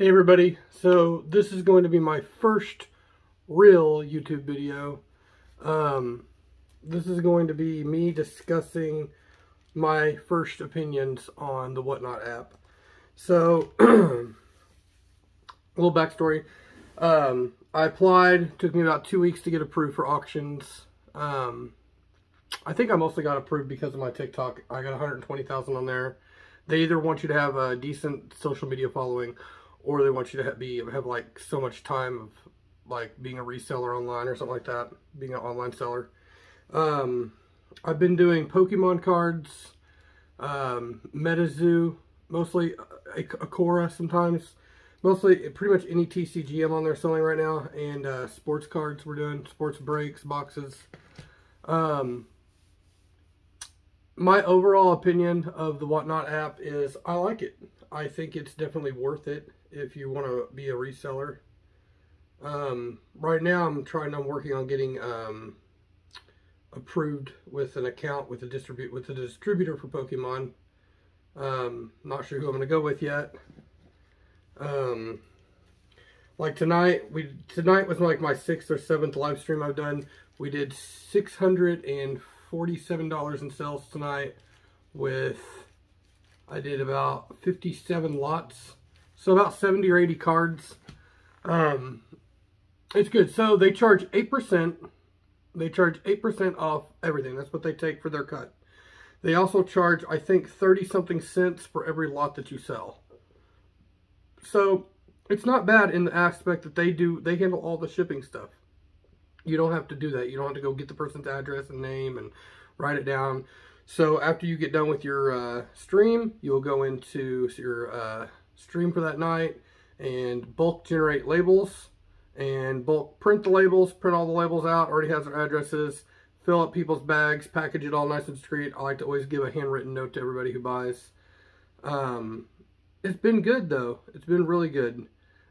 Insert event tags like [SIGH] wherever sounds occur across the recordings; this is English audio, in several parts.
Hey everybody, so this is going to be my first real YouTube video. Um, this is going to be me discussing my first opinions on the Whatnot app. So, a [CLEARS THROAT] little backstory. Um, I applied, took me about two weeks to get approved for auctions. Um, I think I mostly got approved because of my TikTok. I got 120,000 on there. They either want you to have a decent social media following or they want you to have, be have like so much time of like being a reseller online or something like that, being an online seller. Um, I've been doing Pokemon cards, um, MetaZoo, mostly Akora sometimes, mostly pretty much any TCG I'm on there selling right now, and uh, sports cards we're doing, sports breaks, boxes. Um, my overall opinion of the Whatnot app is I like it. I think it's definitely worth it if you want to be a reseller. Um, right now, I'm trying. I'm working on getting um, approved with an account with a distribute with a distributor for Pokemon. Um, not sure who I'm going to go with yet. Um, like tonight, we tonight was like my sixth or seventh live stream I've done. We did six hundred and forty-seven dollars in sales tonight. With I did about fifty-seven lots so about 70 or 80 cards. Um, it's good. So they charge 8%. They charge 8% off everything. That's what they take for their cut. They also charge, I think, 30 something cents for every lot that you sell. So it's not bad in the aspect that they do, they handle all the shipping stuff. You don't have to do that. You don't have to go get the person's address and name and write it down. So after you get done with your uh, stream, you'll go into your uh, stream for that night and bulk generate labels and bulk print the labels, print all the labels out, already has their addresses, fill up people's bags, package it all nice and discreet. I like to always give a handwritten note to everybody who buys. Um, it's been good though. It's been really good.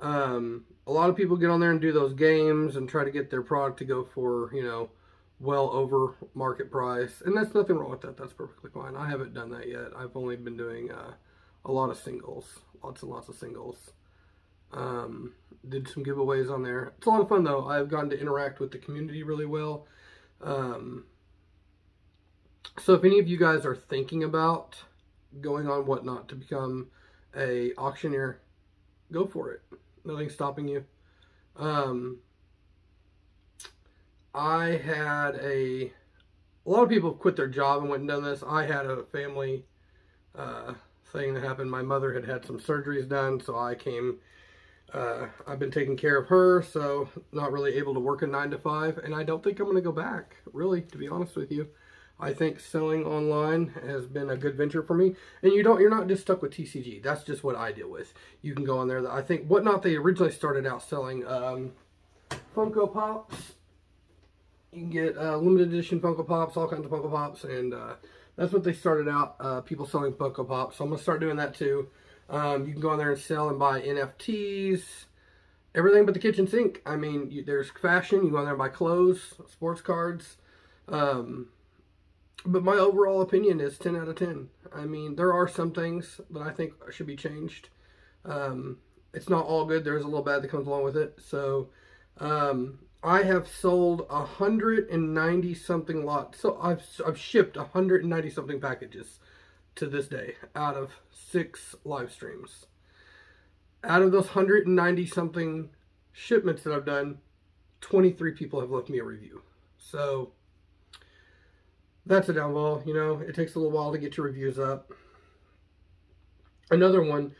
Um, a lot of people get on there and do those games and try to get their product to go for, you know, well over market price. And that's nothing wrong with that. That's perfectly fine. I haven't done that yet. I've only been doing uh, a lot of singles lots and lots of singles. Um, did some giveaways on there. It's a lot of fun though. I've gotten to interact with the community really well. Um, so if any of you guys are thinking about going on whatnot to become a auctioneer, go for it. Nothing's stopping you. Um, I had a, a lot of people quit their job and went and done this. I had a family, uh, thing that happened. My mother had had some surgeries done, so I came, uh, I've been taking care of her, so not really able to work a 9 to 5, and I don't think I'm going to go back, really, to be honest with you. I think selling online has been a good venture for me. And you don't, you're not just stuck with TCG. That's just what I deal with. You can go on there. I think Whatnot, they originally started out selling um, Funko Pops. You can get uh, limited edition Funko Pops, all kinds of Funko Pops, and uh, that's what they started out, uh, people selling Funko Pop. So I'm going to start doing that too. Um, you can go on there and sell and buy NFTs, everything but the kitchen sink. I mean, you, there's fashion. You go on there and buy clothes, sports cards. Um, but my overall opinion is 10 out of 10. I mean, there are some things that I think should be changed. Um, it's not all good. There's a little bad that comes along with it. So, um, I have sold 190 something lots. So I've, I've shipped 190 something packages to this day out of six live streams. Out of those 190 something shipments that I've done, 23 people have left me a review. So that's a downfall. You know, it takes a little while to get your reviews up. Another one,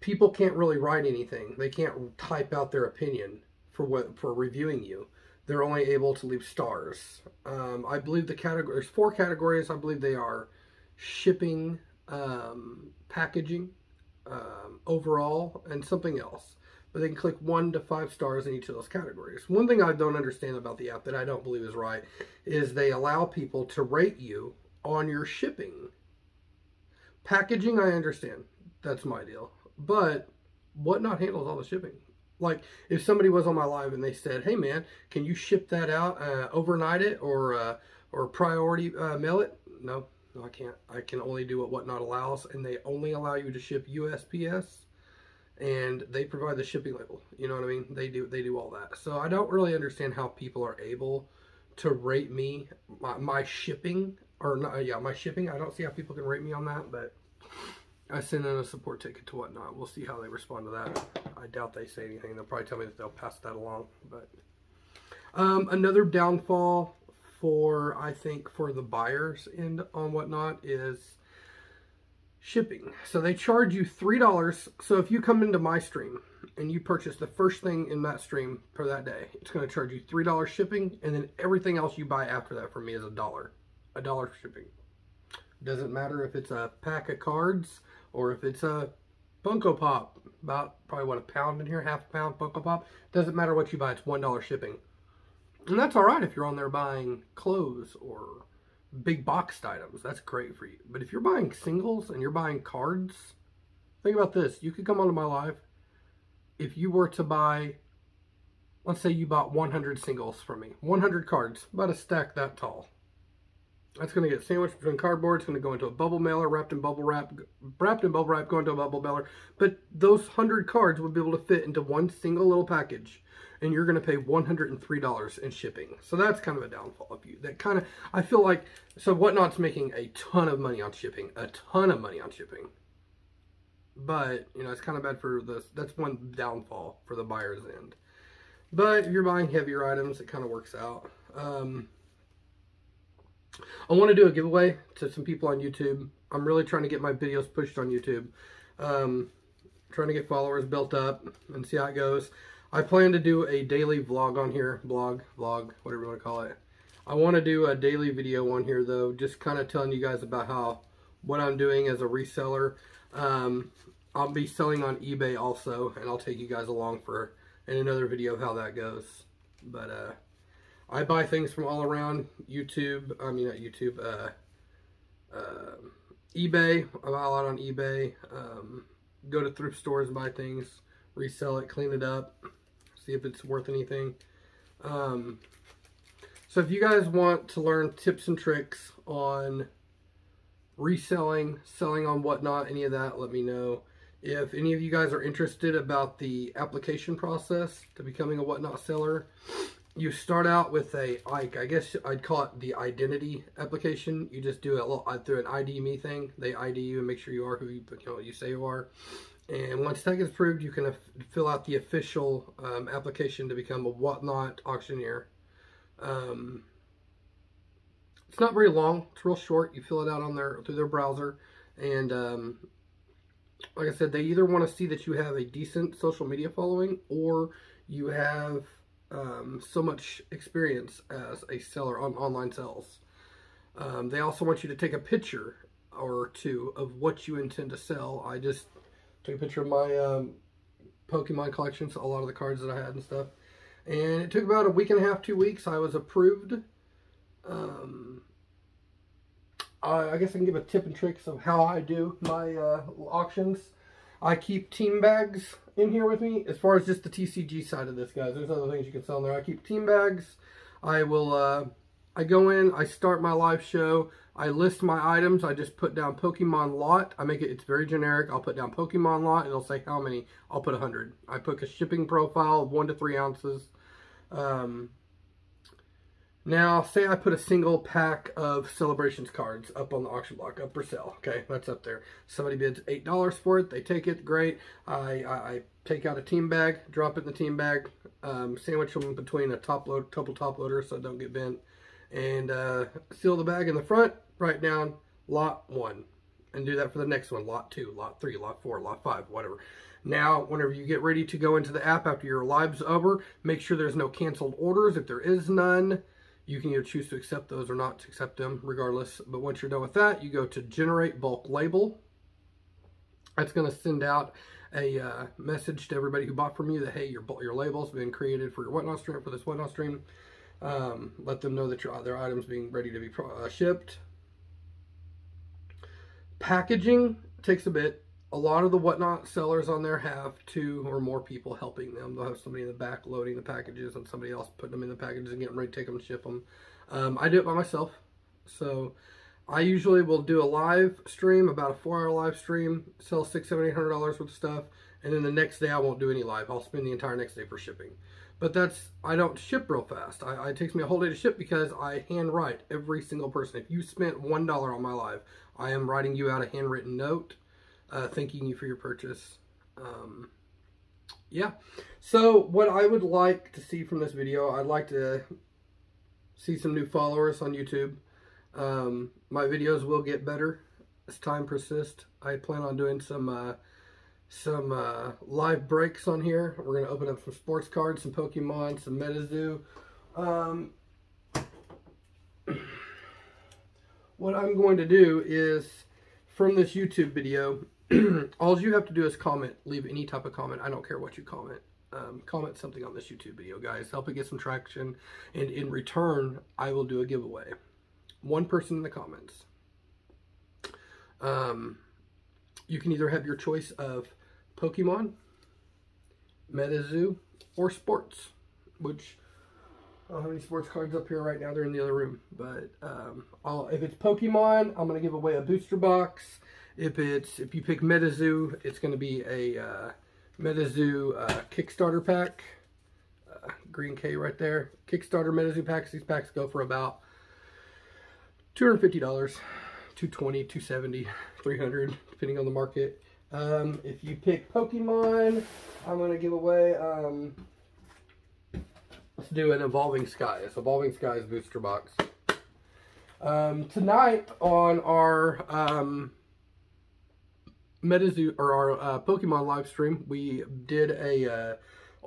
people can't really write anything. They can't type out their opinion for what for reviewing you. They're only able to leave stars. Um, I believe the category there's four categories. I believe they are shipping, um, packaging, um, overall, and something else. But they can click one to five stars in each of those categories. One thing I don't understand about the app that I don't believe is right is they allow people to rate you on your shipping. Packaging, I understand. That's my deal. But Whatnot handles all the shipping. Like if somebody was on my live and they said, "Hey man, can you ship that out, uh, overnight it, or uh, or priority uh, mail it?" No, no, I can't. I can only do what Whatnot allows, and they only allow you to ship USPS and they provide the shipping label. You know what I mean? They do they do all that. So I don't really understand how people are able to rate me my, my shipping or not, yeah my shipping. I don't see how people can rate me on that, but I send in a support ticket to whatnot. We'll see how they respond to that. I doubt they say anything. They'll probably tell me that they'll pass that along. But um, another downfall for I think for the buyers end on whatnot is shipping. So they charge you $3. So if you come into my stream and you purchase the first thing in that stream for that day, it's going to charge you $3 shipping. And then everything else you buy after that from me is a dollar. A dollar shipping. Doesn't matter if it's a pack of cards or if it's a Funko Pop. About probably what a pound in here, half a pound Funko Pop. Doesn't matter what you buy, it's $1 shipping. And that's all right if you're on there buying clothes or big boxed items. That's great for you. But if you're buying singles and you're buying cards, think about this. You could come onto my live. If you were to buy, let's say you bought 100 singles from me, 100 cards, about a stack that tall. That's going to get sandwiched between cardboard. It's going to go into a bubble mailer, wrapped in bubble wrap, wrapped in bubble wrap, going into a bubble mailer. But those 100 cards would be able to fit into one single little package and you're going to pay $103 in shipping. So that's kind of a downfall of you. That kind of, I feel like, so Whatnot's making a ton of money on shipping, a ton of money on shipping. But, you know, it's kind of bad for the, that's one downfall for the buyer's end. But if you're buying heavier items, it kind of works out. Um, I want to do a giveaway to some people on YouTube. I'm really trying to get my videos pushed on YouTube. Um, trying to get followers built up and see how it goes. I plan to do a daily vlog on here, blog, vlog, whatever you want to call it. I want to do a daily video on here though, just kind of telling you guys about how, what I'm doing as a reseller. Um, I'll be selling on eBay also, and I'll take you guys along for in another video of how that goes. But uh, I buy things from all around YouTube, I mean not YouTube, uh, uh, eBay. I buy a lot on eBay. Um, go to thrift stores and buy things, resell it, clean it up see if it's worth anything. Um, so if you guys want to learn tips and tricks on reselling, selling on whatnot, any of that, let me know. If any of you guys are interested about the application process to becoming a whatnot seller, you start out with a, like, I guess I'd call it the identity application. You just do it uh, through an ID.me thing. They ID you and make sure you are who you, you, know, you say you are. And once that gets approved, you can fill out the official um, application to become a whatnot auctioneer. Um, it's not very long. It's real short. You fill it out on their through their browser, and um, like I said, they either want to see that you have a decent social media following or you have um, so much experience as a seller on online sales. Um, they also want you to take a picture or two of what you intend to sell. I just Took a picture of my um, Pokemon collections, a lot of the cards that I had and stuff. And it took about a week and a half, two weeks. I was approved. Um, I, I, guess I can give a tip and tricks of how I do my uh, auctions. I keep team bags in here with me as far as just the TCG side of this, guys. There's other things you can sell in there. I keep team bags. I will, uh, I go in, I start my live show. I list my items. I just put down Pokemon lot. I make it, it's very generic. I'll put down Pokemon lot. and It'll say how many. I'll put 100. I put a shipping profile of 1 to 3 ounces. Um, now, say I put a single pack of Celebrations cards up on the auction block, up for sale. Okay, that's up there. Somebody bids $8 for it. They take it. Great. I, I, I take out a team bag, drop it in the team bag, um, sandwich them between a top load, couple top loaders so it don't get bent and uh, seal the bag in the front, write down lot one, and do that for the next one, lot two, lot three, lot four, lot five, whatever. Now, whenever you get ready to go into the app after your live's over, make sure there's no canceled orders. If there is none, you can either choose to accept those or not to accept them, regardless. But once you're done with that, you go to Generate Bulk Label. That's going to send out a uh, message to everybody who bought from you that, hey, your, your label's been created for your Whatnot stream, for this Whatnot stream. Um, let them know that your their items being ready to be uh, shipped. Packaging takes a bit. A lot of the whatnot sellers on there have two or more people helping them. They'll have somebody in the back loading the packages and somebody else putting them in the packages and getting ready to take them and ship them. Um, I do it by myself. So I usually will do a live stream, about a four hour live stream, sell six, seven, eight hundred dollars worth of stuff, And then the next day I won't do any live. I'll spend the entire next day for shipping. But that's, I don't ship real fast. I, it takes me a whole day to ship because I hand write every single person. If you spent $1 on my live, I am writing you out a handwritten note, uh, thanking you for your purchase. Um, yeah. So what I would like to see from this video, I'd like to see some new followers on YouTube. Um, my videos will get better as time persists. I plan on doing some uh, some uh, live breaks on here. We're going to open up some sports cards, some Pokemon, some MetaZoo. Um, [CLEARS THROAT] what I'm going to do is, from this YouTube video, [CLEARS THROAT] all you have to do is comment. Leave any type of comment. I don't care what you comment. Um, comment something on this YouTube video, guys. Help it get some traction. And in return, I will do a giveaway. One person in the comments. Um, you can either have your choice of Pokemon, MetaZoo, or sports, which I don't have any sports cards up here right now. They're in the other room. But um, if it's Pokemon, I'm going to give away a booster box. If it's if you pick MetaZoo, it's going to be a uh, MetaZoo uh, Kickstarter pack. Uh, green K right there. Kickstarter MetaZoo packs. These packs go for about $250, 220 270 300 depending on the market. Um, if you pick Pokemon, I'm going to give away, um, let's do an Evolving Skies. Evolving Skies booster box. Um, tonight on our um, MetaZoo, or our uh, Pokemon live stream, we did a uh,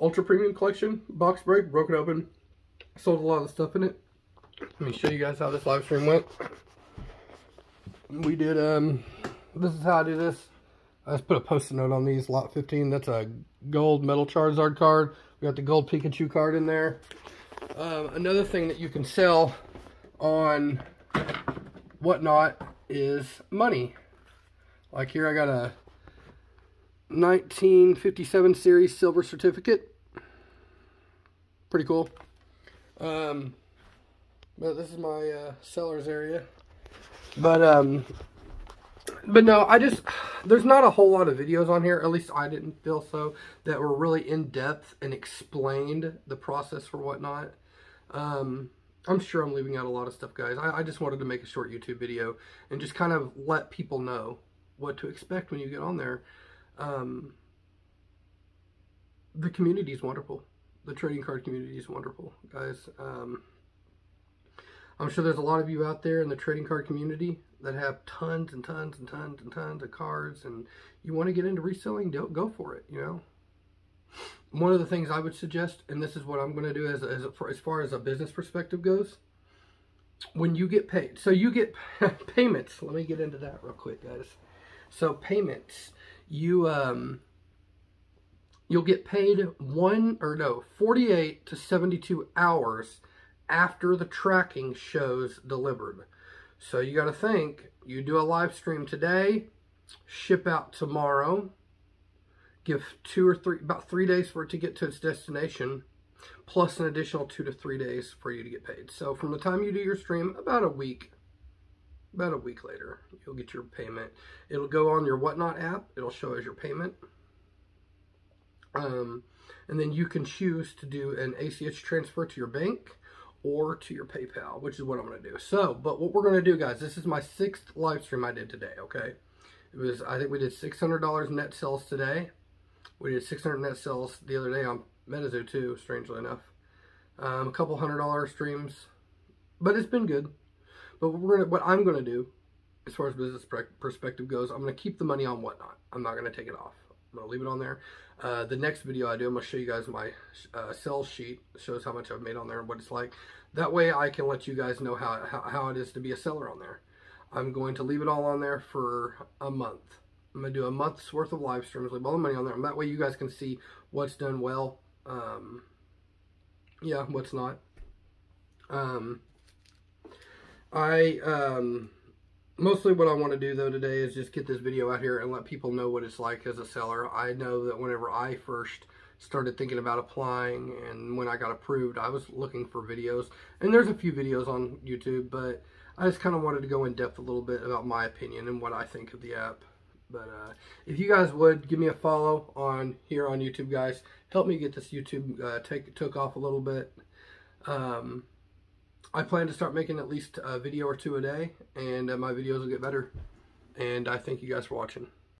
Ultra Premium Collection box break, broke it open, sold a lot of stuff in it. Let me show you guys how this live stream went. We did, um, this is how I do this. I just put a post-it note on these, lot 15. That's a gold metal Charizard card. We got the gold Pikachu card in there. Um, another thing that you can sell on whatnot is money. Like here I got a 1957 series silver certificate. Pretty cool. Um, but this is my uh, seller's area. But um, but no, I just, there's not a whole lot of videos on here, at least I didn't feel so, that were really in-depth and explained the process for whatnot. Um, I'm sure I'm leaving out a lot of stuff, guys. I, I, just wanted to make a short YouTube video and just kind of let people know what to expect when you get on there. Um, the community is wonderful. The trading card community is wonderful, guys. Um, I'm sure there's a lot of you out there in the trading card community that have tons and tons and tons and tons of cards and you want to get into reselling, go for it, you know. One of the things I would suggest, and this is what I'm going to do as, as, as far as a business perspective goes, when you get paid, so you get [LAUGHS] payments, let me get into that real quick, guys. So payments, you, um, you'll get paid one, or no, 48 to 72 hours after the tracking shows delivered. So you got to think, you do a live stream today, ship out tomorrow, give two or three, about three days for it to get to its destination, plus an additional two to three days for you to get paid. So from the time you do your stream, about a week, about a week later, you'll get your payment. It'll go on your Whatnot app. It'll show as your payment. Um, and then you can choose to do an ACH transfer to your bank or to your PayPal, which is what I'm going to do. So, but what we're going to do, guys, this is my sixth live stream I did today, okay? It was, I think we did $600 net sales today. We did 600 net sales the other day on MetaZoo too, strangely enough. Um, a couple hundred dollar streams, but it's been good. But what, we're gonna, what I'm going to do, as far as business perspective goes, I'm going to keep the money on Whatnot. I'm not going to take it off. I'm going to leave it on there. Uh, the next video I do, I'm going to show you guys my uh, sales sheet. Shows how much I've made on there and what it's like. That way I can let you guys know how, how, how it is to be a seller on there. I'm going to leave it all on there for a month. I'm going to do a month's worth of live streams, leave all the money on there. And that way you guys can see what's done well. Um, yeah, what's not. Um, I, um, mostly what I want to do though today is just get this video out here and let people know what it's like as a seller. I know that whenever I first started thinking about applying and when I got approved, I was looking for videos. And there's a few videos on YouTube, but I just kind of wanted to go in depth a little bit about my opinion and what I think of the app. But uh, if you guys would give me a follow on here on YouTube, guys, help me get this YouTube uh, take took off a little bit. Um, I plan to start making at least a video or two a day, and uh, my videos will get better. And I thank you guys for watching.